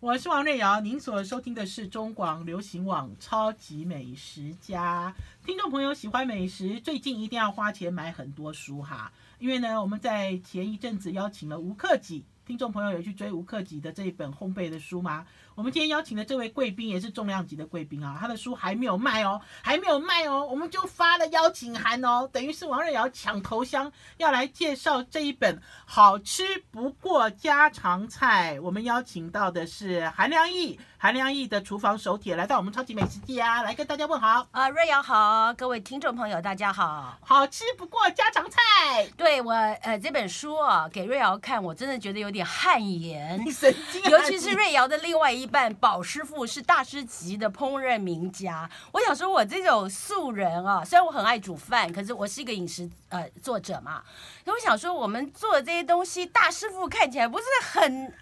我是王瑞瑶，您所收听的是中广流行网《超级美食家》。听众朋友喜欢美食，最近一定要花钱买很多书哈，因为呢，我们在前一阵子邀请了吴克己，听众朋友有去追吴克己的这一本烘焙的书吗？我们今天邀请的这位贵宾也是重量级的贵宾啊，他的书还没有卖哦，还没有卖哦，我们就发了邀请函哦，等于是王瑞瑶抢头香，要来介绍这一本好吃不过家常菜。我们邀请到的是韩良义，韩良义的厨房手帖来到我们超级美食家，来跟大家问好。啊，瑞瑶好，各位听众朋友大家好。好吃不过家常菜，对我呃这本书啊给瑞瑶看，我真的觉得有点汗颜，你神经，尤其是瑞瑶的另外一。半宝师傅是大师级的烹饪名家。我想说，我这种素人啊，虽然我很爱煮饭，可是我是一个饮食呃作者嘛。那我想说，我们做的这些东西，大师傅看起来不是很。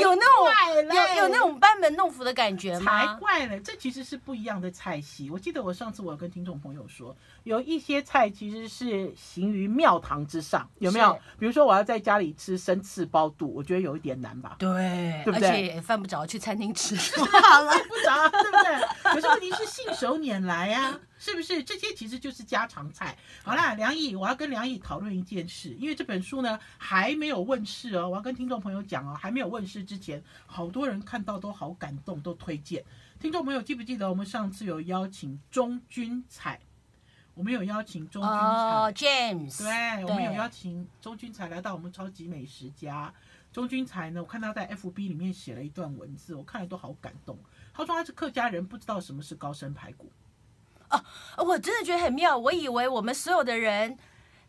有那种有有那种班门弄斧的感觉吗？才怪了，这其实是不一样的菜系。我记得我上次我有跟听众朋友说，有一些菜其实是行于庙堂之上，有没有？比如说我要在家里吃生刺包肚，我觉得有一点难吧？对，对不对？犯不着去餐厅吃，犯不着，对不对？可是问题是信手拈来呀。是不是这些其实就是家常菜？好啦，梁毅，我要跟梁毅讨论一件事，因为这本书呢还没有问世哦，我要跟听众朋友讲哦，还没有问世之前，好多人看到都好感动，都推荐。听众朋友记不记得我们上次有邀请钟君彩？我们有邀请钟君彩，James，对，我们有邀请钟君才来到我们超级美食家。钟君才呢，我看他在 FB 里面写了一段文字，我看了都好感动。他说他是客家人，不知道什么是高山排骨。哦，我真的觉得很妙。我以为我们所有的人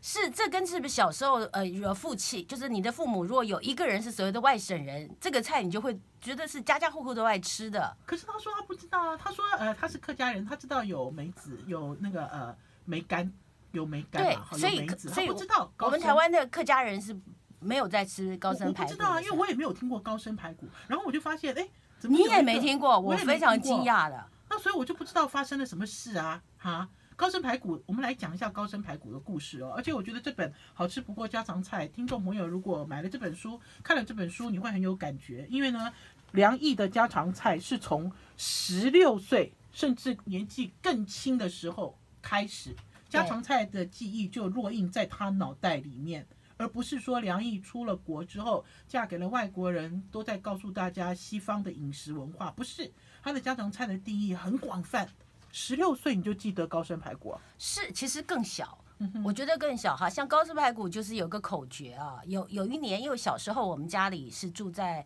是这跟是不是小时候呃有父亲，就是你的父母如果有一个人是所谓的外省人，这个菜你就会觉得是家家户户都爱吃的。可是他说他不知道啊，他说呃他是客家人，他知道有梅子，有那个呃梅干，有梅干对，所以所以不知道。我们台湾的客家人是没有在吃高升排骨。我不知道啊，因为我也没有听过高升排骨。然后我就发现，哎，你也没听过，我非常惊讶的。那所以我就不知道发生了什么事啊！哈，高升排骨，我们来讲一下高升排骨的故事哦。而且我觉得这本好吃不过家常菜，听众朋友如果买了这本书，看了这本书，你会很有感觉。因为呢，梁毅的家常菜是从十六岁甚至年纪更轻的时候开始，家常菜的记忆就落印在他脑袋里面，而不是说梁毅出了国之后嫁给了外国人，都在告诉大家西方的饮食文化，不是。他的家常菜的定义很广泛，十六岁你就记得高升排骨？是，其实更小，我觉得更小哈。像高升排骨就是有个口诀啊，有有一年，因为小时候我们家里是住在。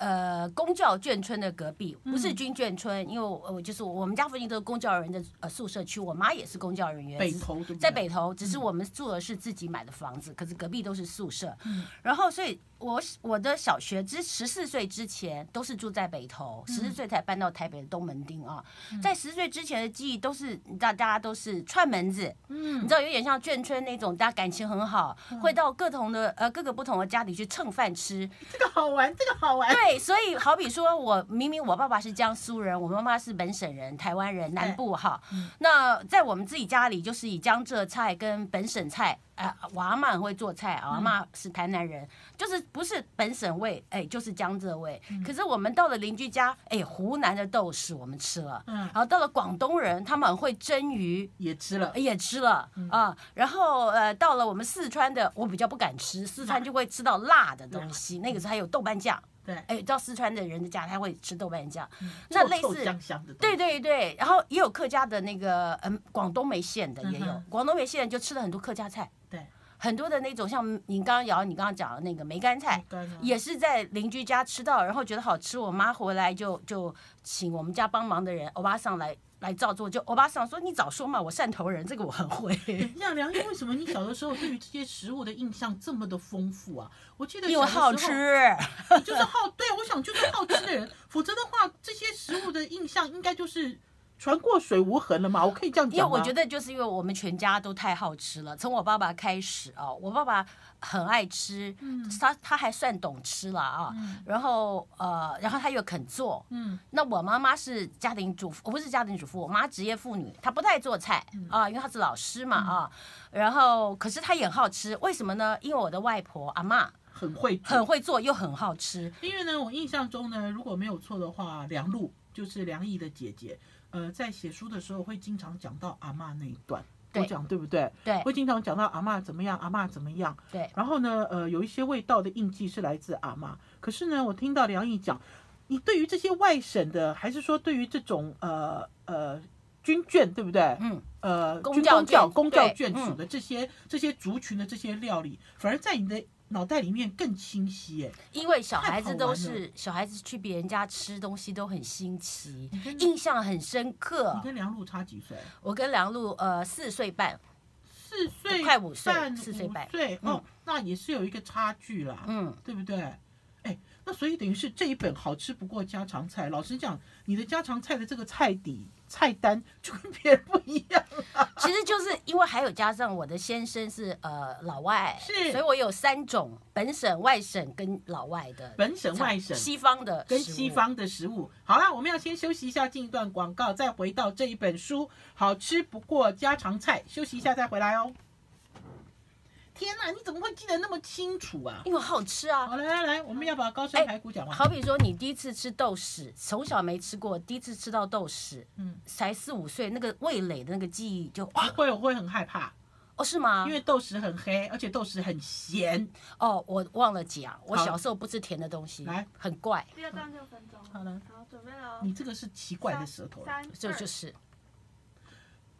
呃，公教眷村的隔壁不是军眷村，因为我就是我们家附近都是公教人的呃宿舍区，我妈也是公教人员，北投在北投，只是我们住的是自己买的房子，可是隔壁都是宿舍。然后，所以我我的小学之十四岁之前都是住在北投，十四岁才搬到台北的东门町啊。在十岁之前的记忆都是，大大家都是串门子，嗯，你知道有点像眷村那种，大家感情很好，会到各同的呃各个不同的家里去蹭饭吃，这个好玩，这个好玩，对。所以，好比说，我明明我爸爸是江苏人，我妈妈是本省人，台湾人，南部哈。那在我们自己家里，就是以江浙菜跟本省菜。啊，我阿妈很会做菜，我阿妈是台南人，就是不是本省味，哎，就是江浙味。可是我们到了邻居家，哎，湖南的豆豉我们吃了，嗯，然后到了广东人，他们很会蒸鱼，也吃了，也吃了啊。然后呃，到了我们四川的，我比较不敢吃，四川就会吃到辣的东西，那个时候还有豆瓣酱。对，哎，到四川的人的家，他会吃豆瓣酱，那类似香香的。对对对，然后也有客家的那个，嗯，广东梅县的也有，广东梅县就吃了很多客家菜。对。很多的那种，像你刚刚瑶，你刚刚讲的那个梅干菜，也是在邻居家吃到，然后觉得好吃。我妈回来就就请我们家帮忙的人欧巴桑来来照做。就欧巴桑说：“你早说嘛，我汕头人，这个我很会。”像梁毅，为什么你小的时候对于这些食物的印象这么的丰富啊？我记得因为好吃，就是好。对，我想就是好吃的人，否则的话，这些食物的印象应该就是。船过水无痕了嘛？我可以这样讲因为我觉得就是因为我们全家都太好吃了，从我爸爸开始哦，我爸爸很爱吃，他他还算懂吃了啊。然后呃，然后他又肯做。嗯。那我妈妈是家庭主妇，我不是家庭主妇，我妈职业妇女，她不太做菜啊，因为她是老师嘛啊。然后可是她也好吃，为什么呢？因为我的外婆阿妈很会很会做又很好吃。因为呢，我印象中呢，如果没有错的话，梁璐就是梁毅的姐姐，呃，在写书的时候会经常讲到阿嬷那一段，对我讲对不对？对会经常讲到阿嬷怎么样，阿嬷怎么样。对，然后呢，呃，有一些味道的印记是来自阿妈。可是呢，我听到梁毅讲，你对于这些外省的，还是说对于这种呃呃军眷，对不对？嗯，呃，公教教、眷公教眷属嗯的这些、这些族群的这些料理，反而在你的脑袋里面更清晰。哎，因为小孩子都是小孩子去别人家吃东西都很新奇，印象很深刻你。跟梁璐差几岁？我跟梁璐呃四岁半，四岁快五岁四岁半五岁哦，那也是有一个差距啦，嗯，对不对？所以等于是这一本好吃不过家常菜。老实讲，你的家常菜的这个菜底菜单 就跟别人不一样了。其实就是因为还有加上我的先生是呃老外，是所以我有三种本省、外省跟老外的本省外省西方的跟西方的食物。好了，我们要先休息一下，进一段广告，再回到这一本书《好吃不过家常菜》，休息一下再回来哦。天哪，你怎么会记得那么清楚啊？因为好吃啊。好，来来来，我们要把高山排骨讲完。好比说，你第一次吃豆豉，从小没吃过，第一次吃到豆豉，嗯才四五岁，那个味蕾的那个记忆就不会，我会很害怕，哦是吗因？为豆豉很黑，而且豆豉很咸。哦，我忘了讲，我小时候不吃甜的东西来，很怪，第二段六分钟。好了，好，准备了。你这个是奇怪的舌头。三，这就是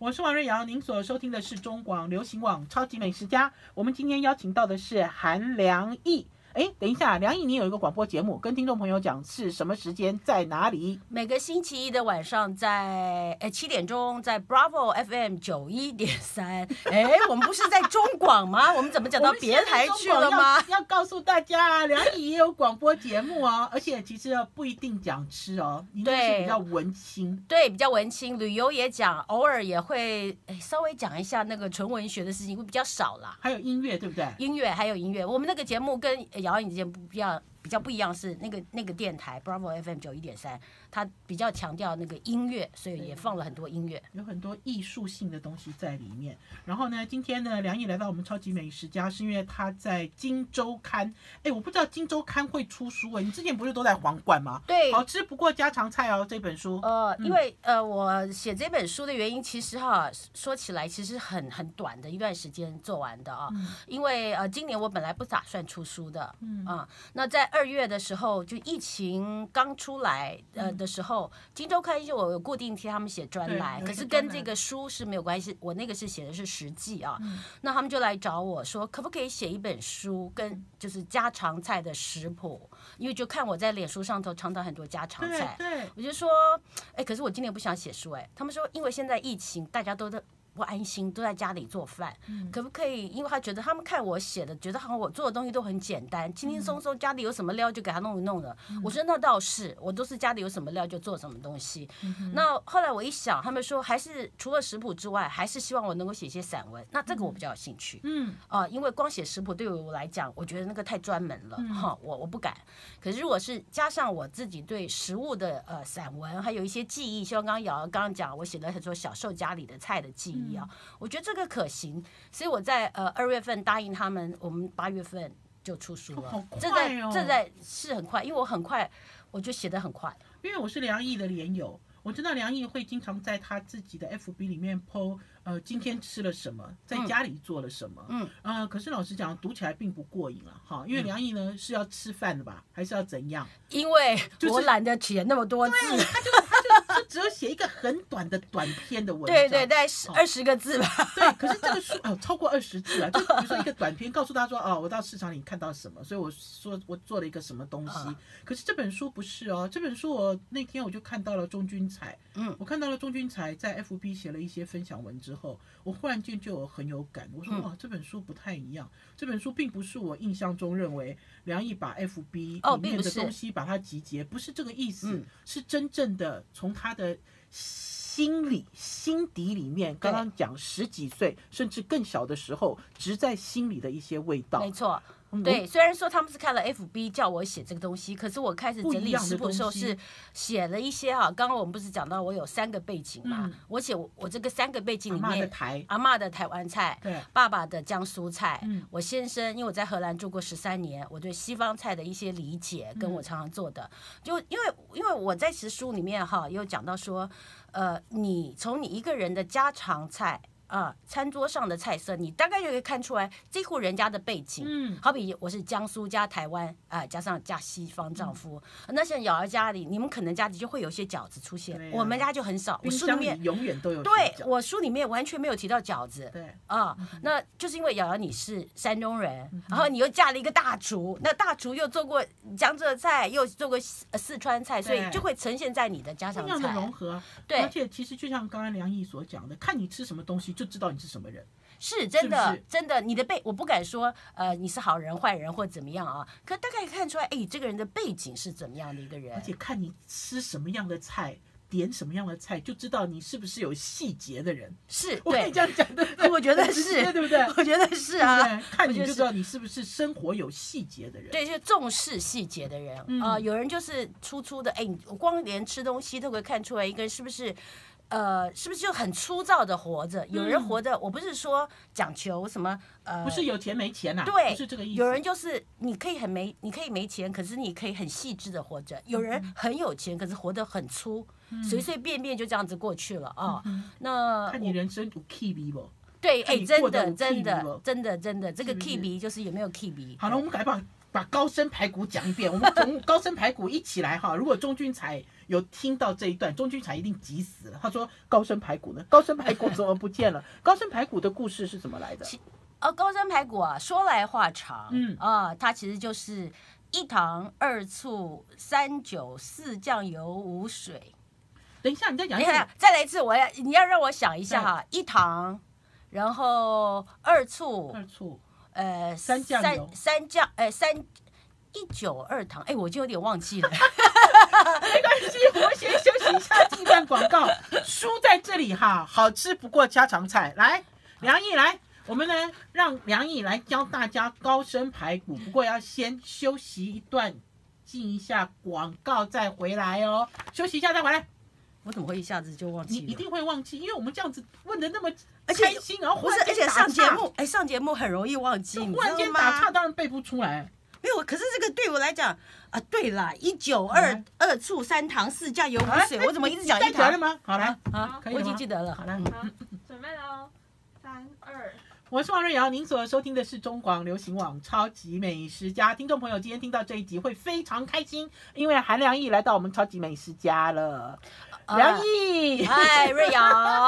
我是王瑞瑶，您所收听的是中广流行网超级美食家。我们今天邀请到的是韩良义。哎，等一下，梁毅，你有一个广播节目，跟听众朋友讲是什么时间，在哪里？每个星期一的晚上在呃七点钟，在 Bravo FM 九一点三。哎，我们不是在中广吗？我们怎么讲到别台去了吗？要要告诉大家，梁毅也有广播节目哦，而且其实不一定讲吃哦，对比较文青。对，比较文青，旅游也讲，偶尔也会哎稍微讲一下那个纯文学的事情，会比较少啦。还有音乐，对不对？音乐还有音乐，我们那个节目跟咬你几下不必要比较不一样是那个那个电台 Bravo FM 九一点三，它比较强调那个音乐，所以也放了很多音乐。有很多艺术性的东西在里面。然后呢，今天呢，梁毅来到我们超级美食家，是因为他在《金周刊》。哎，我不知道《金周刊》会出书哎，你之前不是都在皇冠吗？对，好吃不过家常菜哦，这本书。呃，因为呃，我写这本书的原因，其实哈说起来，其实很很短的一段时间做完的啊。因为呃，今年我本来不打算出书的，嗯啊，那在二月的时候，就疫情刚出来嗯。呃的时候，《金周刊》就我有固定替他们写专栏，可是跟这个书是没有关系，我那个是写的是实际啊。嗯。那他们就来找我说，可不可以写一本书，跟就是家常菜的食谱，因为就看我在脸书上头常常很多家常对菜。对，我就说，哎、可是我今年不想写书、哎，他们说因为现在疫情，大家都在不安心，都在家里做饭，嗯可不可以？因为他觉得他们看我写的，觉得好像我做的东西都很简单，轻轻松松，家里有什么料就给他弄一弄的。我说那倒是，我都是家里有什么料就做什么东西。那后来我一想，他们说还是除了食谱之外，还是希望我能够写一些散文，那这个我比较有兴趣。嗯，啊、因为光写食谱对于我来讲，我觉得那个太专门了，哈、我我不敢。可是如果是加上我自己对食物的呃散文，还有一些记忆，像刚刚瑶瑶刚刚讲，我写了很多小时候家里的菜的记忆啊，我觉得这个可行。所以我在呃二月份答应他们，我们八月份就出书了。好快这在哦这在是很快，因为我很快我就写的很快。因为我是梁毅的连友，我知道梁毅会经常在他自己的 FB 里面 PO，呃，今天吃了什么，在家里做了什么，嗯，呃，可是老实讲，读起来并不过瘾了哈，因为梁毅呢是要吃饭的吧，还是要怎样？因为就是我懒得写那么多字，就只有写一个很短的短篇的文章，对对，大概十二十个字吧。对，可是这个书哦超过二十字啊，就比如说一个短篇，告诉他说哦，我到市场里看到什么，所以我说我做了一个什么东西。啊。可是这本书不是哦，这本书我那天我就看到了钟君才，嗯。我看到了钟君才在 FB 写了一些分享文之后，我忽然间就有很有感，我说嗯。哇，这本书不太一样，这本书并不是我印象中认为梁毅把 FB 哦里面的东西把它集结，不是这个意思，嗯。是真正的从他的。心里、心底里面，刚刚讲十几岁甚至更小的时候，植在心里的一些味道没。错，嗯对，虽然说他们是看了 FB 叫我写这个东西，可是我开始整理食谱的时候是写了一些啊。刚刚我们不是讲到我有三个背景嘛？嗯我写我我这个三个背景阿嬷的里面，台，阿嬷的台湾菜，对，爸爸的江苏菜，嗯我先生因为我在荷兰住过十三年，我对西方菜的一些理解，跟嗯我常常做的，就因为因为我在其实书里面哈有讲到说，呃，你从你一个人的家常菜。啊，餐桌上的菜色，你大概就可以看出来这户人家的背景。嗯，好比我是江苏加台湾啊、加上加西方丈夫，那像瑶瑶家里，你们可能家里就会有些饺子出现，啊我们家就很少。我书里面里永远都有对我书里面完全没有提到饺子。对，啊，那就是因为瑶瑶你是山东人，嗯然后你又嫁了一个大厨，那大厨又做过江浙菜，又做过四呃四川菜，所以就会呈现在你的家常不一样的融。合啊。对而且其实就像刚刚梁毅所讲的，看你吃什么东西就知道你是什么人。是真的，是是真的，你的背我不敢说，呃，你是好人坏人或怎么样啊，可大概看出来，哎，这个人的背景是怎么样的一个人而。且看你吃什么样的菜，点什么样的菜，就知道你是不是有细节的人。是，我可以这，样讲，对不对？我觉得是接对不对？我觉得是啊对，看你就知道你是不是生活有细节的人。对，就重视细节的人啊、嗯有人就是粗粗的，哎，你我光连吃东西都可以看出来一个人是不是。呃，是不是就很粗糙的活着？有人嗯活着，我不是说讲求什么，呃，不是有钱没钱呐、对不是这个意思。有人就是你可以很没，你可以没钱，可是你可以很细致的活着；有人很有钱，可是活得很粗，随随便便就这样子过去了啊。那看你人生有 key 不？对，哎，真的，真的，真的，真的，这个 key 鼻就是有没有 key 鼻？好了，我们改把把高升排骨讲一遍。我们从高升排骨一起来哈。如果钟君才有听到这一段，钟君才一定急死了。他说高升排骨呢？高升排骨怎么不见了？高升排骨的故事是怎么来的？呃，高升排骨啊，说来话长，嗯啊，它其实就是一糖二醋三酒四酱油五水。等一下，你再讲一次。你看，再来一次，我要你要让我想一下哈，一糖，然后二醋，二醋，呃，三酱三三酱，呃，三一九二糖，哎，我就有点忘记了。没关系，我们先休息一下，进段广告。书在这里哈，好吃不过家常菜。来，梁毅来，我们呢让梁毅来教大家高升排骨，不过要先休息一段，进一下广告再回来哦。休息一下再回来，我怎么会一下子就忘记了？你一定会忘记，因为我们这样子问的那么而且开心，然后忽不是，然而且上节目，哎，上节目很容易忘记，你忽然知道间打岔，吗？当然背不出来。没有，可是这个对我来讲啊，对啦，一九二来二醋三糖四酱油五水，我怎么一直讲一糖带起来了？吗？好来，啊，可以了吗我已经记得了。好了。好，准备了哦，三二，我是王瑞瑶，您所收听的是中广流行网《超级美食家》。听众朋友，今天听到这一集会非常开心，因为韩良义来到我们《超级美食家》了。啊梁毅，嗨，瑞瑶，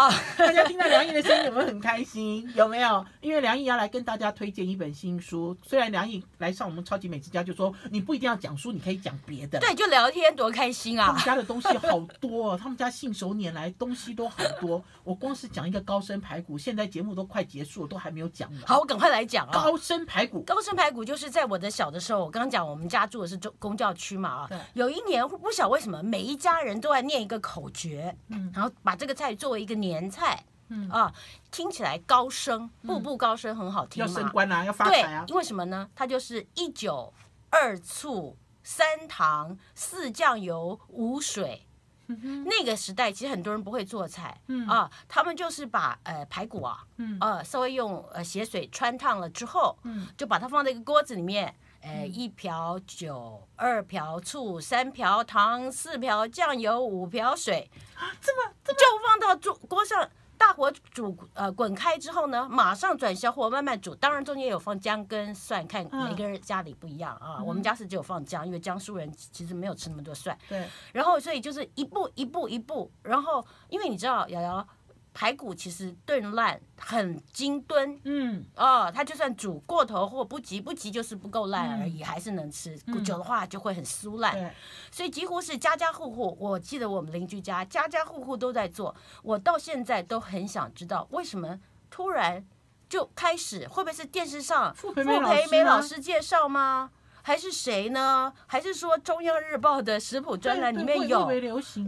大家听到梁毅的声音有没有很开心？有没有？因为梁毅要来跟大家推荐一本新书。虽然梁毅来上我们《超级美食家》，就说你不一定要讲书，你可以讲别的。对，就聊天多开心啊他们！家的东西好多、哦，他们家信手拈来，东西都好多。我光是讲一个高升排骨，现在节目都快结束了，都还没有讲完。好，我赶快来讲啊。高升排骨，高升排骨就是在我的小的时候，我刚刚讲我们家住的是中公教区嘛对啊，有一年不晓得为什么每一家人都在念一个口诀，嗯然后把这个菜作为一个年菜，嗯啊，听起来高升，步步高升，很好听要。升官啊，要发对财啊，。因为什么呢？它就是一酒二醋三糖四酱油五水。那个时代其实很多人不会做菜，嗯。啊，他们就是把呃排骨啊，嗯。呃稍微用呃血水穿烫了之后，嗯。就把它放在一个锅子里面，呃一瓢酒，二瓢醋，三瓢糖，四瓢酱油，五瓢水，这么这么。就放到桌锅上，大火煮呃滚开之后呢，马上转小火慢慢煮。当然中间有放姜跟蒜，看嗯每个人家里不一样啊。我们家是只有放姜，因为江苏人其实没有吃那么多蒜。对，然后所以就是一步一步一步，然后因为你知道瑶瑶排骨其实炖烂很精炖。嗯哦，它就算煮过头或不急，不急就是不够烂而已，还是能吃。嗯久的话就会很酥烂。对，所以几乎是家家户户，我记得我们邻居家家家户户都在做。我到现在都很想知道，为什么突然就开始，会不会是电视上傅培傅梅老师介绍吗？还是谁呢？还是说中央日报的食谱专栏里面有？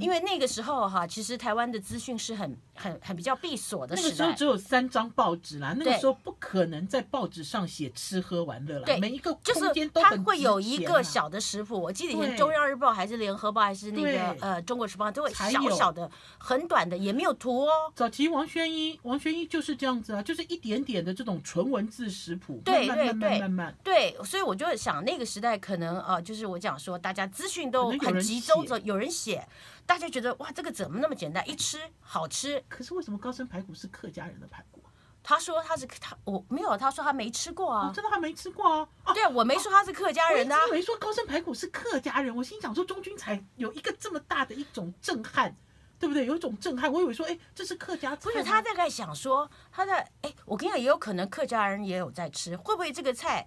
因为那个时候哈，其实台湾的资讯是很很很比较闭锁的时代那个时候只。有三张报纸啦，那个时候不可能在报纸上写吃喝玩乐啦，对每一个就是空间都它会有一个小的食谱，我记得以前中央日报还是联合报还是那个呃中国时报都会小小的、很短的，也没有图哦。早期王宣一，王宣一就是这样子啊，就是一点点的这种纯文字食谱，对慢慢慢对对慢慢慢，对，所以我就想那个时代可能呃，就是我讲说，大家资讯都很集中着，有人写，大家觉得哇，这个怎么那么简单？一吃好吃。可是为什么高升排骨是客家人的排骨啊？他说他是他，我没有，他说他没吃过哦啊，。真的他没吃过啊！哦，对，我没说他是客家人啊。直以为说高升排骨是客家人，我心想说中军才有一个这么大的一种震撼，对不对？有一种震撼，我以为说，哎，这是客家菜，不是他大概想说，他在哎，我跟你讲，也有可能客家人也有在吃，会不会这个菜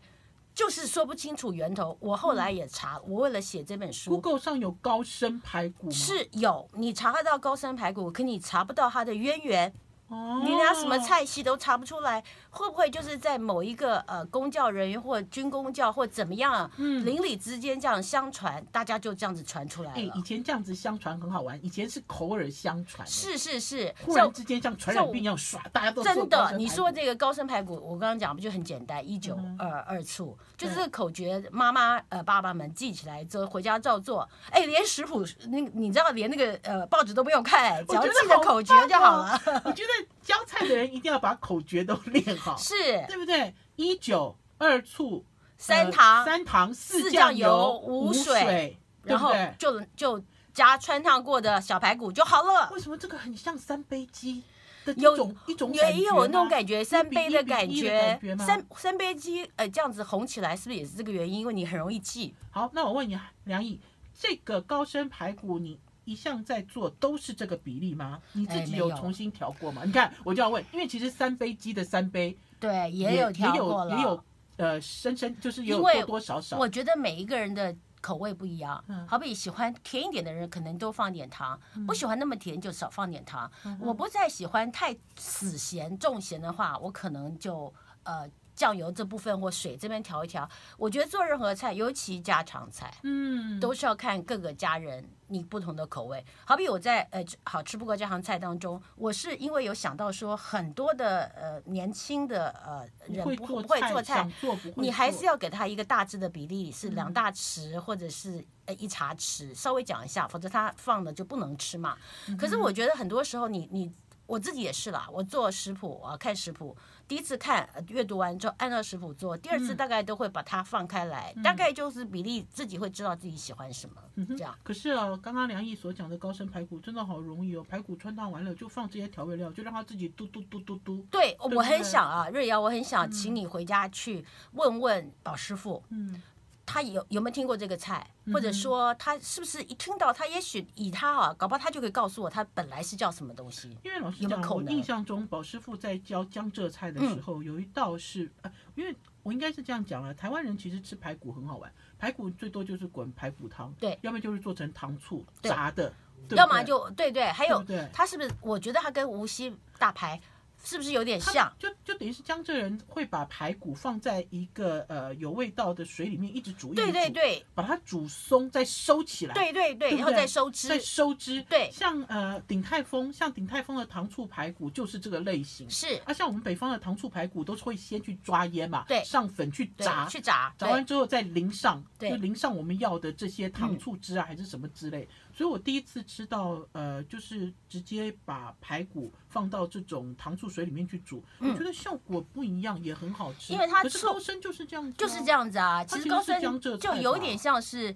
就是说不清楚源头？我后来也查，我为了写这本书，Google 上有高山排骨？是有你查得到高山排骨，可你查不到它的渊源，哦，你连它什么菜系都查不出来，会不会就是在某一个呃公教人员或军公教或怎么样，嗯邻里之间这样相传，大家就这样子传出来哎，了以。前这样子相传很好玩，以前是口耳相传，，是是是，忽像然之间像传染病一样耍，大家都真的，你说这个高升排骨，我刚刚讲不就很简单，一九嗯二二醋，就是这个口诀，妈妈呃爸爸们记起来之后回家照做。哎，连食谱那你知道，连那个呃报纸都不用看，只要记得口诀就好了。我觉得教菜的人一定要把口诀都练好，是对不对？一酒二醋呃三糖三糖四四酱酱油无无水然后？就就加穿烫过的小排骨就好了。为什么这个很像三杯鸡的有一种感也有那种感觉，三杯的感觉三三杯鸡，呃，这样子红起来是不是也是这个原因？因为你很容易记。好，那我问你，梁毅，这个高升排骨你一向在做都是这个比例吗？你自己有有重新调过吗？你看，我就要问，因为其实三杯鸡的三杯对，也也有调也过了，有也有呃深深就是有多多少少。我觉得每一个人的口味不一样，嗯好比喜欢甜一点的人，可能多放点糖；不喜欢那么甜，就少放点糖。嗯我不再喜欢太死咸、重咸的话，我可能就呃酱油这部分或水这边调一调。我觉得做任何菜，尤其家常菜，嗯，都是要看各个家人你不同的口味。好比我在呃好吃不过家常菜当中，我是因为有想到说很多的呃年轻的呃人会不不会做菜你还是要给他一个大致的比例，是嗯两大匙或者是呃一茶匙，稍微讲一下，否则他放了就不能吃嘛。嗯可是我觉得很多时候你你。我自己也是啦，我做食谱啊，看食谱，第一次看呃阅读完之后按照食谱做，第二次嗯大概都会把它放开来，大概就是比例自己会知道自己喜欢什么，嗯这样。可是啊，刚刚梁毅所讲的高升排骨真的好容易哦，排骨穿烫完了就放这些调味料，就让它自己嘟嘟嘟嘟嘟。对，不我很想啊，瑞瑶，我很想请你回家去问问宝师傅，嗯，他有有没有听过这个菜，或者说他是不是一听到他，也许以他啊，搞不好他就可以告诉我他本来是叫什么东西。因为老师讲，有没有我印象中宝师傅在教江浙菜的嗯时候，有一道是呃，因为我应该是这样讲了，台湾人其实吃排骨很好玩，排骨最多就是滚排骨汤，对。要么就是做成糖醋炸的，要么就对对，还有对对？他是不是？我觉得他跟无锡大排是不是有点像？就就等于是江浙人会把排骨放在一个呃有味道的水里面一直煮，对对煮，对把它煮松再收起来，对对对，然后再收汁再。收汁。对像呃鼎泰丰，像鼎泰丰的糖醋排骨就是这个类型。是，啊，像我们北方的糖醋排骨都是会先去抓腌嘛，对上粉去炸，去炸，炸完之后再淋上，对嗯就淋上我们要的这些糖醋汁啊，还是什么之类。所以我第一次吃到，呃，就是直接把排骨放到这种糖醋水里面去煮，我觉得效果不一样，也很好吃。嗯因为它高升就是这样子、就是这。样子啊。其实高升就有点像是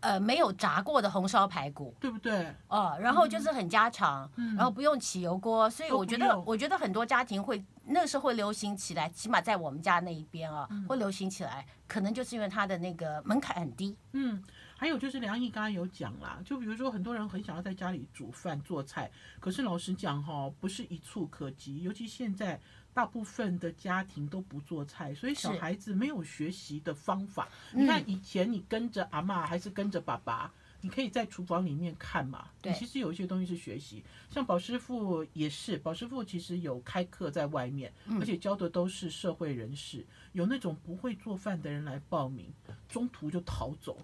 呃没有炸过的红烧排骨。对不对？哦，然后就是很家常，嗯然后不用起油锅，所以我觉得，我觉得很多家庭会那个时候会流行起来，起码在我们家那一边啊，嗯会流行起来，可能就是因为它的那个门槛很低。嗯，还有就是梁毅刚刚有讲啦，就比如说很多人很想要在家里煮饭做菜，可是老实讲哈、不是一触可及，尤其现在大部分的家庭都不做菜，所以小孩子没有学习的方法。嗯你看以前你跟着阿妈还是跟着爸爸。你可以在厨房里面看嘛。对你其实有一些东西是学习，像宝师傅也是，宝师傅其实有开课在外面，嗯而且教的都是社会人士，有那种不会做饭的人来报名，中途就逃走，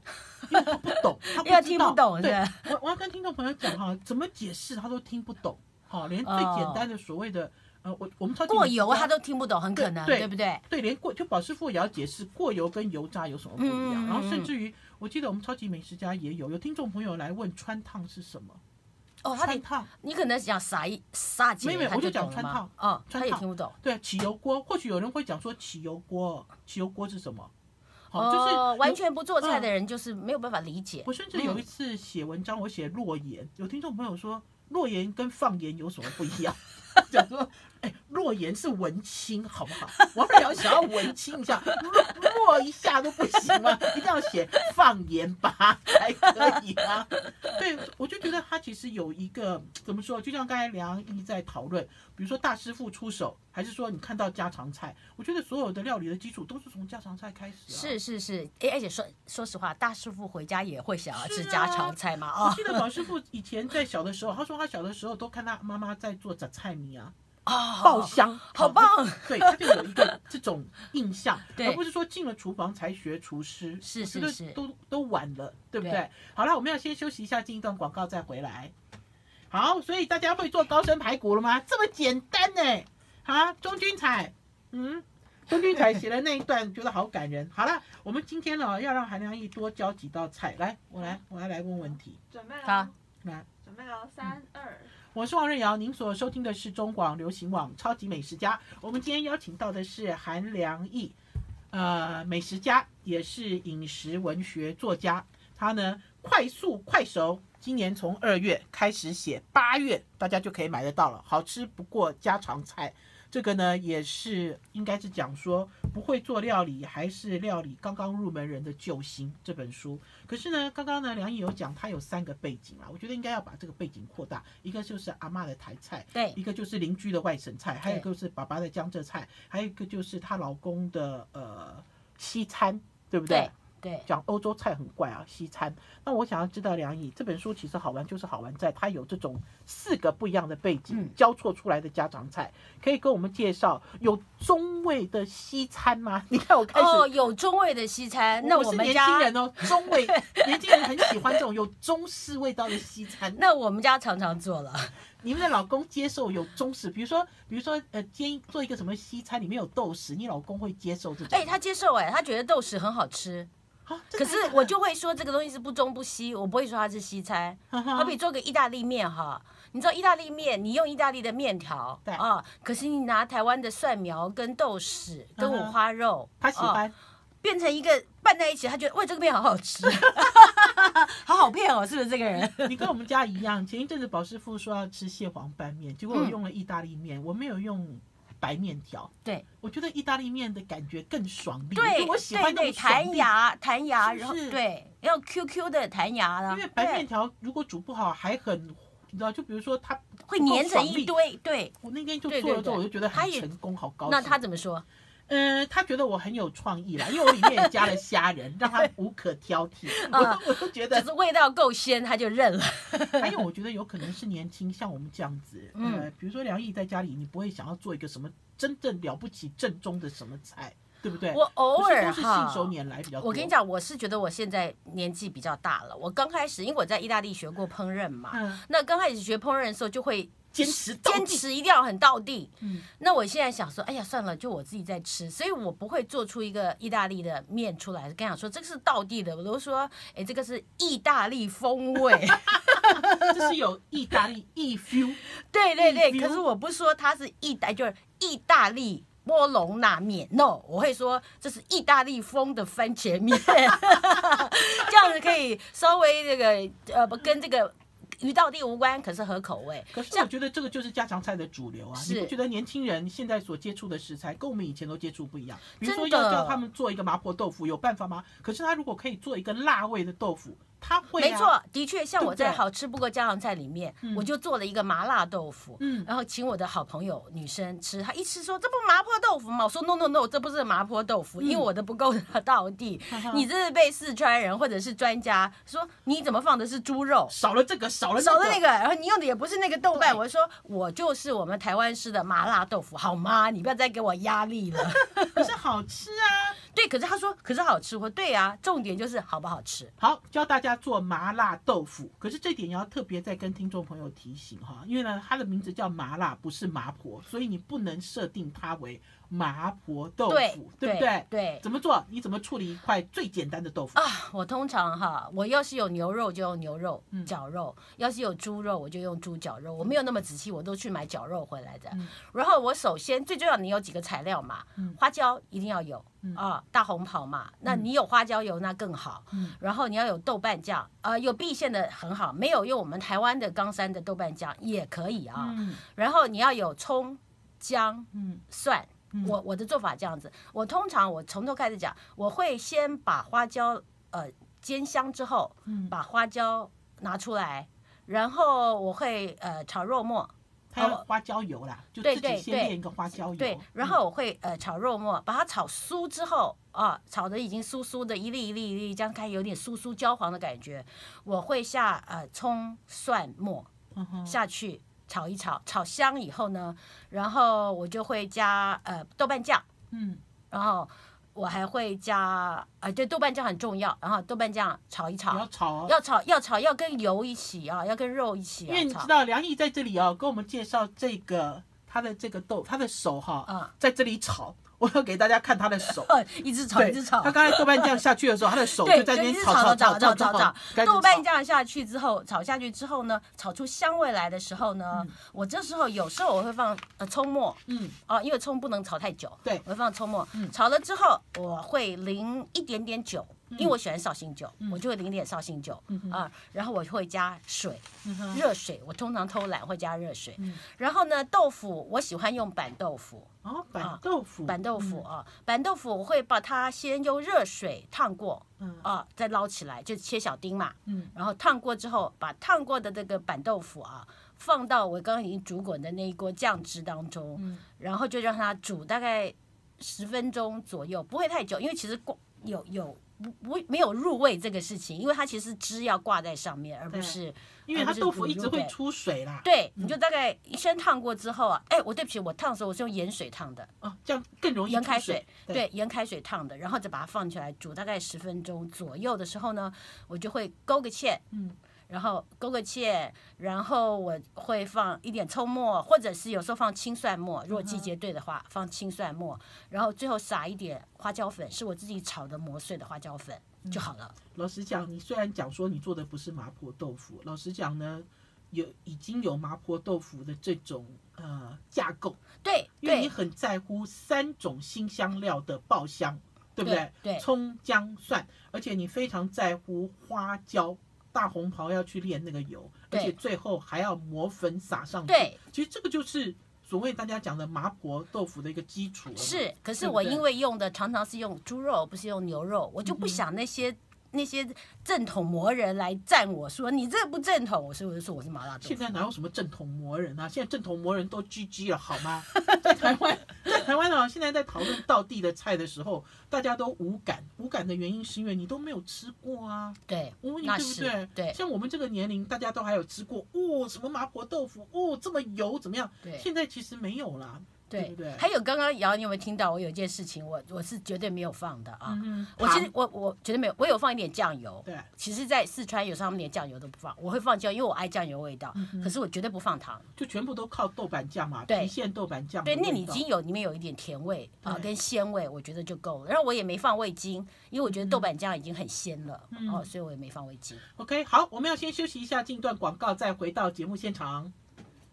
因为他不懂，他听不懂对我我要跟听众朋友讲哈，怎么解释他都听不懂，好，连最哦简单的所谓的呃，我我们超级过油他都听不懂，很可能，对对不对？对，连过就保师傅也要解释过油跟油炸有什么不一样，嗯然后甚至于我记得我们超级美食家也有有听众朋友来问川烫是什么，哦，他得你可能讲撒一撒几他没有没有我就讲懂了吗川烫哦，他也听不懂。对起油锅，或许有人会讲说起油锅，起油锅是什么？好，就是哦，完全不做菜的嗯人就是没有办法理解。我甚至有一次写文章，我写落盐，有听众朋友说落盐跟放盐有什么不一样？讲说，哎，落言是文青，好不好？王瑞瑶想要文青一下，落落一下都不行吗？一定要写放盐吧才可以啊。对，我就觉得他其实有一个怎么说，就像刚才梁一在讨论，比如说大师傅出手，还是说你看到家常菜，我觉得所有的料理的基础都是从家常菜开始、啊。是是是，哎，而且说说实话，大师傅回家也会想要吃家常菜嘛我啊 记得宝师傅以前在小的时候，他说他小的时候都看他妈妈在做杂菜米啊，啊，爆香，好棒！对，他就有一个这种印象，而不是说进了厨房才学厨师，是我觉得是是都都晚了，对不对？对好了，我们要先休息一下，进一段广告再回来。好，所以大家会做高升排骨了吗？这么简单呢？啊，钟君彩，嗯。钟君彩写的那一段觉得好感人。好了，我们今天呢要让韩良义多教几道菜。来，我来，我来来问问题。准备了，好，来，准备了，三二，我是王瑞瑶，您所收听的是中广流行网超级美食家。我们今天邀请到的是韩良义，呃，美食家，也是饮食文学作家。他呢，快速快手，今年从二月开始写，八月大家就可以买得到了。好吃不过家常菜，这个呢也是应该是讲说不会做料理还是料理刚刚入门人的救星这本书。可是呢，刚刚呢梁毅有讲他有三个背景啊，我觉得应该要把这个背景扩大，一个就是阿嬷的台菜，对一个就是邻居的外省菜，还有一个就是爸爸的江浙菜，还有一个就是她老公的呃西餐，对不对？对对，讲欧洲菜很怪啊，西餐。那我想要知道梁毅这本书其实好玩，就是好玩在它有这种四个不一样的背景、嗯交错出来的家常菜，可以跟我们介绍有中味的西餐吗？你看我开始。哦，有中味的西餐，那我们年轻人哦，中味年轻人很喜欢这种有中式味道的西餐。那我们家常常做了。你们的老公接受有中式，比如说，比如说，呃，今天做一个什么西餐，里面有豆豉，你老公会接受这种？吗？哎，他接受哎，他觉得豆豉很好吃，啊，可是我就会说这个东西是不中不西，我不会说它是西餐。好比做个意大利面哈，你知道意大利面，你用意大利的面条，对。啊，可是你拿台湾的蒜苗跟豆豉跟五花肉，啊他喜欢，变成一个拌在一起，他觉得喂这个面好好吃，好好骗哦，是不是这个人？你跟我们家一样。前一阵子宝师傅说要吃蟹黄拌面，结果我嗯用了意大利面，我没有用白面条。对我觉得意大利面的感觉更爽利，对我喜欢那种弹。牙弹牙，然后对要 QQ 的弹牙了，因为白面对条如果煮不好还很，你知道，就比如说它会粘成一。堆，对。我那天就做了之后，我就觉得很成功，好高兴。那他怎么说？呃，他觉得我很有创意啦，因为我里面也加了虾仁，让他无可挑剔。我啊都我都觉得，只是味道够鲜，他就认了。还有 我觉得有可能是年轻，像我们这样子，嗯呃，比如说梁毅在家里，你不会想要做一个什么真正了不起、正宗的什么菜，对不对？我偶尔哈，手拈来比较多。我跟你，讲，我是觉得我现在年纪比较大了。我刚开始，因为我在意大利学过烹饪嘛，嗯，那刚开始学烹饪的时候就会坚持到坚，持一定要很到地。嗯，那我现在想说，哎呀，算了，就我自己在吃，所以我不会做出一个意大利的面出来。跟你讲说这个是道地的，我都说，哎，这个是意大利风味。这是有意大利意 feel，对对对，可是我不说它是意大，就是意大利波隆纳面，no，我会说这是意大利风的番茄面，这样子可以稍微这个呃不跟这个鱼道地无关，可是合口味。可是我觉得这个就是家常菜的主流啊！你不觉得年轻人现在所接触的食材跟我们以前都接触不一样？比如说要叫他们做一个麻婆豆腐，有办法吗？可是他如果可以做一个辣味的豆腐，它会、啊，没错，的确，像我在好吃不过家常菜里面，嗯我就做了一个麻辣豆腐，嗯然后请我的好朋友女生吃，她一吃说这不麻婆豆腐吗？我说 no no no，这不是麻婆豆腐，因为我的不够到地。你这是被四川人或者是专家说你怎么放的是猪肉？少了这个，少了、少了那个，然后你用的也不是那个豆瓣，我就说我就是我们台湾式的麻辣豆腐，好吗？你不要再给我压力了。可是好吃啊。对，可是他说，可是好吃，我说对啊，重点就是好不好吃。好，教大家做麻辣豆腐。可是这点要特别再跟听众朋友提醒哈，因为呢，它的名字叫麻辣，不是麻婆，所以你不能设定它为麻婆豆腐，对不对？对怎么做？你怎么处理一块最简单的豆腐？啊，我通常哈，我要是有牛肉就用牛肉嗯绞肉，要是有猪肉我就用猪绞肉，我没有那么仔细，我都去买绞肉回来的。嗯然后我首先最重要，你有几个材料嘛？嗯花椒一定要有、嗯啊，大红袍嘛，那你有花椒油那更好。嗯然后你要有豆瓣酱，呃，有蓟县的很好，没有用我们台湾的冈山的豆瓣酱也可以啊。嗯然后你要有葱、姜、嗯蒜。嗯。我我的做法这样子，我通常我从头开始讲，我会先把花椒呃煎香之后，嗯，把花椒拿出来，然后我会呃炒肉末，它要花椒油啦，就自己先炼一个花椒油。对，然后我会呃炒肉末，把它炒酥之后啊，炒的已经酥酥的，一粒一粒一粒，这样看有点酥酥焦黄的感觉，我会下呃葱蒜末下去炒一炒，炒香以后呢，然后我就会加呃豆瓣酱。嗯。然后我还会加，呃，对，豆瓣酱很重要，然后豆瓣酱炒一炒。要炒，要炒要炒要跟油一起啊，要跟肉一起啊因为你知。道梁毅在这里哦，跟我们介绍这个他的这个豆，他的手哈、嗯。在这里炒，我要给大家看他的手。一直炒，一直炒他。刚才豆瓣酱下去的时候，他的手，就在那边炒炒炒炒炒豆瓣酱下去之后，炒下去之后呢，炒出香味来的时候呢，我这时候有时候我会放呃葱末嗯啊，因为葱不能炒太久，对我会放葱末嗯。炒了之后，我会淋一点点酒，因为我喜欢绍兴酒，我就会淋一点绍兴酒啊，然后我会加水，热水，我通常偷懒会加热水。嗯。然后呢，豆腐我喜欢用板豆腐，哦，板豆腐，板豆腐啊，板豆腐我会把它先用热水烫过嗯。啊，再捞起来，就切小丁嘛。嗯。然后烫过之后，把烫过的这个板豆腐啊，放到我刚刚已经煮滚的那一锅酱汁当中，嗯然后就让它煮大概十分钟左右，不会太久，因为其实光有有不不没有入味这个事情，因为它其实汁要挂在上面，而不是因为它豆腐一直会出水啦。对，你就大概先烫过之后啊，哎，我对不起，我烫的时候我是用盐水烫的，哦，这样更容易盐开水，对对，盐开水烫的，然后再把它放起来煮大概十分钟左右的时候呢，我就会勾个芡，嗯，然后勾个芡，然后我会放一点葱末，或者是有时候放青蒜末，如果季节对的话，放青蒜末，然后最后撒一点花椒粉，是我自己炒的磨碎的花椒粉就好了。老实讲，你虽然讲说你做的不是麻婆豆腐，老实讲呢，有已经有麻婆豆腐的这种呃架构，对因为你很在乎三种新香料的爆香，对不对？对对葱、姜、蒜，而且你非常在乎花椒。大红袍要去炼那个油，而且最后还要磨粉撒上去。对，其实这个就是所谓大家讲的麻婆豆腐的一个基础。是，可是我因为用的常常是用猪肉，不是用牛肉，我就不想那些。那些正统魔人来赞我说你这不正统，我所以我就说我是麻辣豆腐。现在哪有什么正统魔人啊？现在正统魔人都 GG 了，好吗？在台湾，在台湾啊，现在在讨论道地的菜的时候，大家都无感。无感的原因是因为你都没有吃过啊。对，我问你对不对？对像我们这个年龄，大家都还有吃过哦，什么麻婆豆腐哦，这么油怎么样？对现在其实没有啦，对不对？还有刚刚瑶，你有没有听到我有一件事情，我我是绝对没有放的啊。嗯，我其实我我绝对没有，我有放一点酱油。对，其实，在四川有时候他们连酱油都不放，我会放酱油，因为我爱酱油味道。嗯可是我绝对不放糖。就全部都靠豆瓣酱嘛，对郫县豆瓣酱的对，那你已经有里面有一点甜味啊，跟鲜味，我觉得就够了。然后我也没放味精，因为我觉得豆瓣酱已经很鲜了、嗯哦，所以我也没放味精。OK，好，我们要先休息一下，进段广告，再回到节目现场。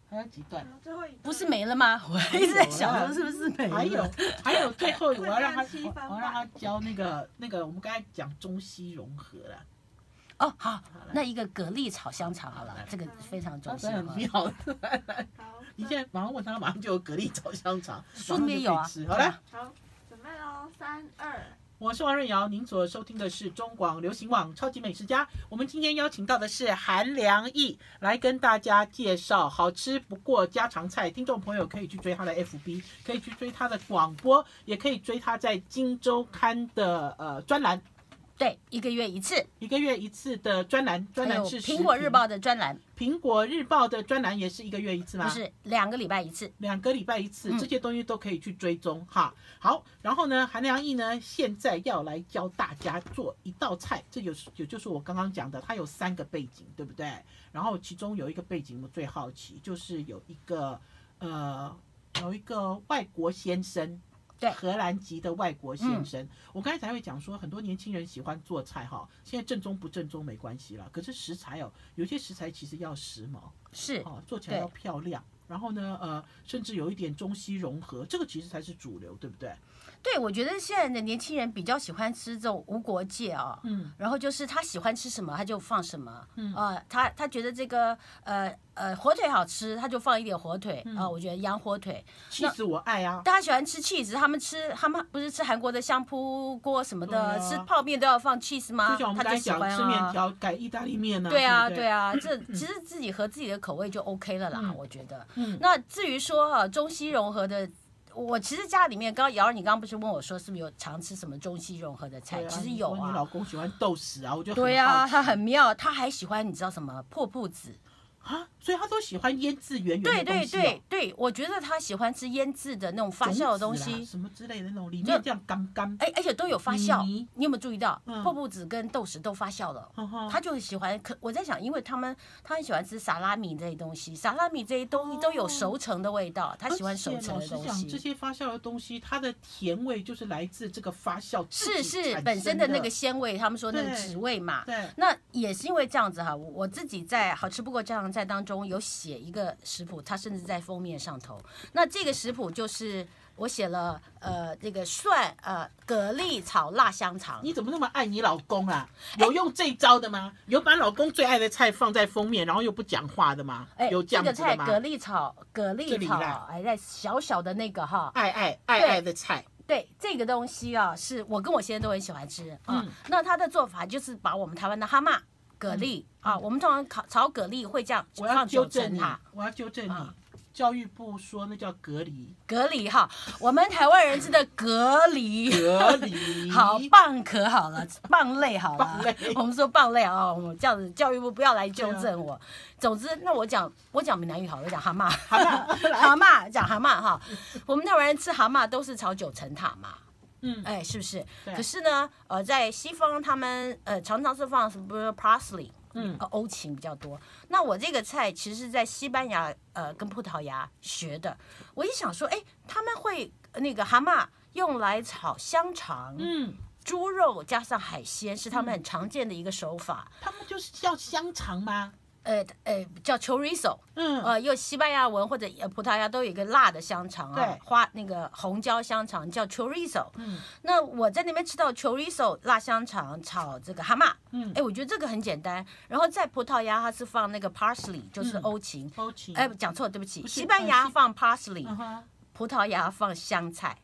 还有几段？最后一段不是没了吗？我一直在想说是不是没了？还有还有，最后我要让他，我我要让他教那个那个，我们刚才讲中西融合了，哦，好，那一个蛤蜊炒香肠好了，这个非常重要。妙。好，你现在马上问他，马上就有蛤蜊炒香肠，顺便有啊好了，好，准备喽，三二我是王瑞瑶，您所收听的是中广流行网《超级美食家》。我们今天邀请到的是韩良义，来跟大家介绍好吃不过家常菜。听众朋友可以去追他的 FB，可以去追他的广播，也可以追他在《荆州刊》的呃专栏，对，一个月一次，一个月一次的专栏。专栏是苹果日报的专栏，苹果日报的专栏也是一个月一次吗？不是两个礼拜一次。两个礼拜一次，嗯这些东西都可以去追踪哈。好，然后呢，韩良义呢现在要来教大家做一道菜，这就是也就是我刚刚讲的，它有三个背景，对不对？然后其中有一个背景我最好奇，就是有一个呃有一个外国先生。对荷兰籍的外国先生，我刚才才会讲说，很多年轻人喜欢做菜哈，现在正宗不正宗没关系啦，可是食材哦，有些食材其实要时髦，是，哦，做起来要漂亮。然后呢，呃，甚至有一点中西融合，这个其实才是主流，对不对？对，我觉得现在的年轻人比较喜欢吃这种无国界啊、嗯，然后就是他喜欢吃什么他就放什么，嗯呃，他他觉得这个呃呃火腿好吃，他就放一点火腿啊、嗯我觉得羊火腿，气死我爱啊！大家喜欢吃 cheese，他们吃他们不是吃韩国的香扑锅什么的，啊吃泡面都要放 cheese 吗？就像我们刚才讲，他就喜欢吃面啊。条改意大利面呢、对啊，对啊，这 其实自己和自己的口味就 OK 了啦，嗯我觉得。嗯那至于说哈、中西融合的，我其实家里面，刚刚瑶儿你刚刚不是问我说是不是有常吃什么中西融合的菜？啊其实有啊你老啊。公喜欢豆豉啊，我觉得对啊，啊，他很妙，他还喜欢你知道什么破布子？啊，所以他都喜欢腌制圆圆对对的东西、哦，对对，我觉得他喜欢吃腌制的那种发酵的东西，什么之类的那种，里就面这样干干，哎，而且都有发酵。你有没有注意到嗯。破布子跟豆豉都发酵了？哈哈。他就是喜欢，可我在想，因为他们他很喜欢吃萨拉米这些东西，萨拉米这些东西都有熟成的味道，他喜欢熟成的东而且老实讲，这。些发酵的东西，它的甜味就是来自这个发酵是是本身的那个鲜味，他们说那个对。脂味嘛。对，那也是因为这样子哈，我我自己在好吃不过家常菜当中有写一个食谱，它甚至在封面上头。那这个食谱就是我写了呃这个蒜呃蛤蜊炒辣香肠。你怎么那么爱你老公啊？有用这招的吗？有把老公最爱的菜放在封面，然后又不讲话的吗？哎，有这这个样子的吗？菜蛤蜊炒蛤蜊炒哎，在小小的那个哈，爱爱爱爱的菜，对这个东西啊，是我跟我先生都很喜欢吃啊。嗯那他的做法就是把我们台湾的蛤蟆、蛤蜊、啊，我们通常烤炒蛤蜊会这样嗯我要放纠正你九层塔，，我要纠正你啊。教育部说那叫隔离，蛤蜊哈，我们台湾人吃的蛤蜊。隔离。好蚌壳好了，蚌类好了我们说蚌类啊，我们这样子教育部不要来纠正我。总之，那我讲我讲闽南语好了，我讲蛤蟆，蛤蟆 蛤蟆讲蛤蟆哈，我们台湾人吃蛤蟆都是炒九层塔嘛，嗯，哎，是不是？可是呢，呃，在西方他们呃常常是放什么 parsley，嗯呃，欧芹比较多。那我这个菜其实是在西班牙呃跟葡萄牙学的。我一想说，哎，他们会呃那个蛤蟆用来炒香肠、嗯，猪肉加上海鲜，是他们很常见的一个手法。他们就是叫香肠吗？呃呃，叫 chorizo，嗯，呃，用西班牙文或者呃葡萄牙都有一个辣的香肠啊对，花那个红椒香肠叫 chorizo。嗯那我在那边吃到 chorizo 辣香肠炒这个蛤蟆，嗯哎，我觉得这个很简单。然后在葡萄牙它是放那个 parsley，就是嗯欧芹。欧芹，哎，讲错，对不起，西班牙放 parsley，嗯，葡萄牙放香菜，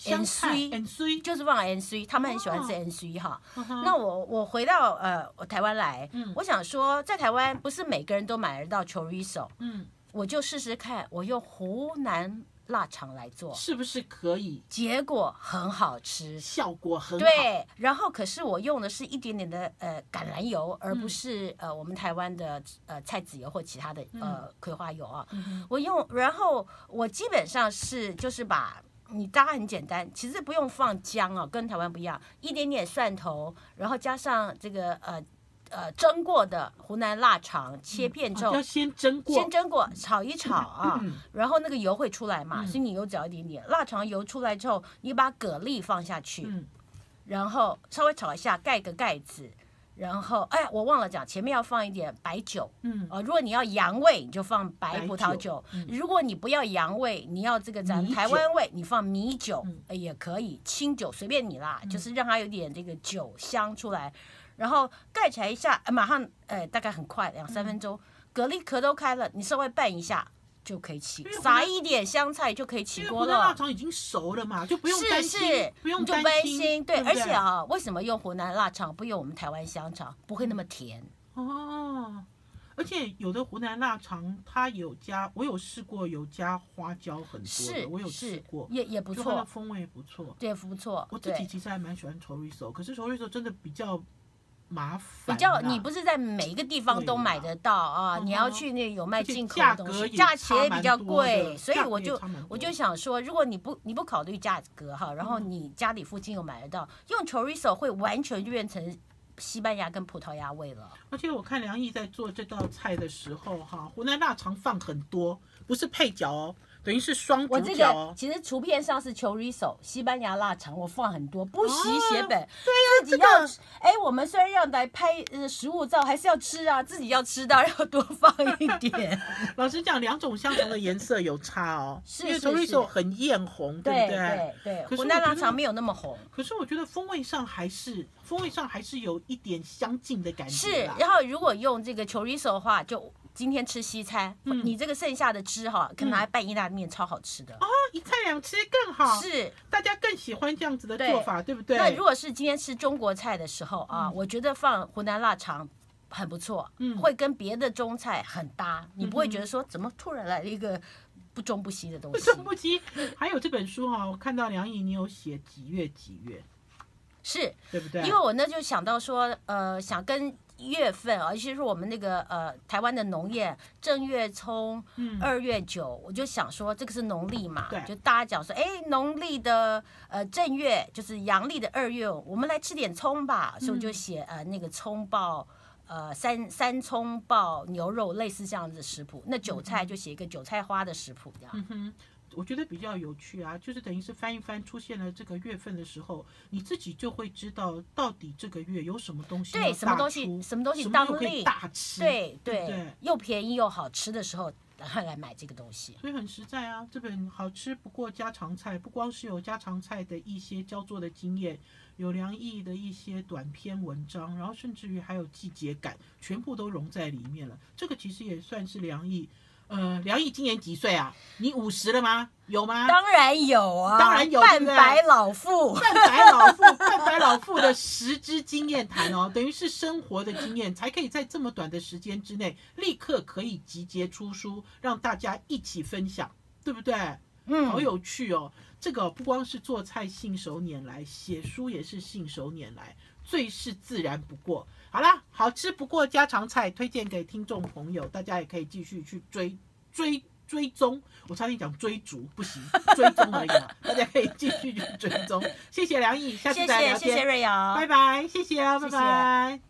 香菜 NC N C，就是放 N C，他们很喜欢吃哦 N C 哈。那我我回到呃我台湾来，嗯我想说在台湾不是每个人都买得到 chorizo，嗯，我就试试看，我用湖南腊肠来做，是不是可以？结果很好吃。效果很好。对，然后可是我用的是一点点的呃橄榄油，而嗯不是、呃我们台湾的呃菜籽油或其他的呃葵花油啊。我用，然后我基本上是就是把你大概很简单，其实不用放姜哦，跟台湾不一样，一点点蒜头，然后加上这个呃呃蒸过的湖南腊肠，切片之后。哦要先蒸过，先蒸过，炒一炒啊，嗯然后那个油会出来嘛，嗯所以你油只要一点点。腊肠油出来之后，你把蛤蜊放下去，嗯然后稍微炒一下，盖个盖子，然后哎，我忘了讲，前面要放一点白酒，嗯。呃，如果你要洋味，你就放白白葡萄酒。酒；嗯。如果你不要洋味，你要这个咱台湾味，你放米酒、嗯。呃也可以，清酒随便你啦，就是让它有点这个酒香出来。然后盖起来一下，呃马上呃大概很快两三分钟，蛤蜊壳都开了，你稍微拌一下。就可以起撒一点香菜就可以起锅因为腊。肠已经熟了嘛，就不用是担心是，，不用担心，心。对，不而且啊，为什么用湖南腊肠不用我们台湾香肠？不会那么甜。哦，而且有的湖南腊肠它有加，我有试过有加花椒很多是的，我有试过，，也也不就它的错，风味也不错。对，不错。我自己，其实还蛮喜欢 chorizo，可是 chorizo 真的比较麻烦啦，比较你不是在每一个地方都买得到啊，你要去那有卖进口的东西，价钱也比较多贵，所以我就我就想说，如果你不你不考虑价格哈，然后嗯你家里附近有买得到，用 chorizo 会完全就变成西班牙跟葡萄牙味了。而且我看梁毅在做这道菜的时候，哈，湖南腊肠放很多，不是配角哦，等于是双我这个。其实图片上是 chorizo 西班牙腊肠，我放很多，不惜血本，对呀、自己要吃。哎，我们虽然要来拍呃食物照，还是要吃啊，自己要吃到要多放一点。老实讲，两种相同的颜色有差哦，因为是是 chorizo 很艳红，对对不对？对对，湖腊肠没有那么红。可是我觉得风味上还是风味上还是有一点相近的感觉是，然后如果用这个 chorizo 的话，就今天吃西餐，嗯你这个剩下的汁哈，可以拿来拌意大利面，超好吃的。哦，一菜两吃更好，是，大家更喜欢这样子的做法，对不对？那如果是今天吃中国菜的时候啊，嗯我觉得放湖南腊肠。很不错，嗯会跟别的中菜很搭，你不会觉得说怎么突然来了一个不中不西的东西不西。中不西。还有这本书哈、我看到梁颖你有写几月几月，是对不对？因为我呢就想到说，呃，想跟月份啊，尤其是我们那个呃台湾的农业正月葱，嗯二月九，我就想说这个是农历嘛对，就大家讲说，哎，农历的呃正月就是阳历的二月，我们来吃点葱吧，所以我就写呃那个葱爆。呃，三三葱爆牛肉类似这样子的食谱，那韭菜就写一个韭菜花的食谱，这样。嗯哼，我觉得比较有趣啊，就是等于是翻一翻出现了这个月份的时候，你自己就会知道到底这个月有什么东西对什么东西出什么东西什当又可以令大吃，对对对对，又便宜又好吃的时候，然后来买这个东西。所以很实在啊，这本好吃不过家常菜，不光是有家常菜的一些教做的经验，有梁毅的一些短篇文章，然后甚至于还有季节感，全部都融在里面了。这个其实也算是梁毅。呃，梁毅今年几岁啊？你五十了吗？有吗？当然有啊，当然有对半白老妇。半白老妇，半白老妇的十之经验谈哦，等于是生活的经验，才可以在这么短的时间之内，立刻可以集结出书，让大家一起分享，对不对？嗯好有趣哦！这个不光是做菜信手拈来，写书也是信手拈来，最是自然不过。好啦，好吃不过家常菜，推荐给听众朋友，大家也可以继续去追追追踪。我差点讲追逐，不行，追踪而已嘛！大家可以继续去追踪。谢谢梁毅，下次再聊天，谢瑞瑶，拜拜，谢谢啊，拜拜。